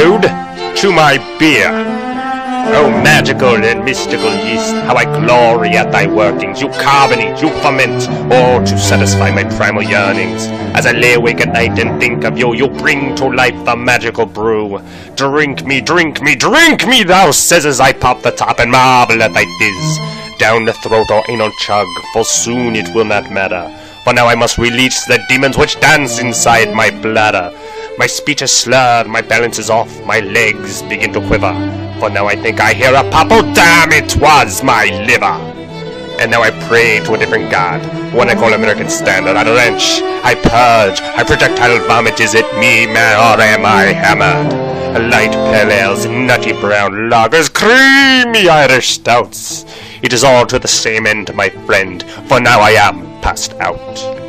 ode to my beer. Oh, magical and mystical yeast, how I glory at thy workings. You carbonate, you ferment, all to satisfy my primal yearnings. As I lay awake at night and think of you, you bring to life the magical brew. Drink me, drink me, drink me, thou says as I pop the top and marvel at thy fizz. Down the throat or anal chug, for soon it will not matter. For now I must release the demons which dance inside my bladder. My speech is slurred, my balance is off, my legs begin to quiver. For now I think I hear a pop, oh damn, it was my liver. And now I pray to a different god, one I call American Standard. I wrench, I purge, I projectile vomit. Is it me, man, or am I hammered? Light pale ales, nutty brown lagers, creamy Irish stouts. It is all to the same end, my friend, for now I am passed out.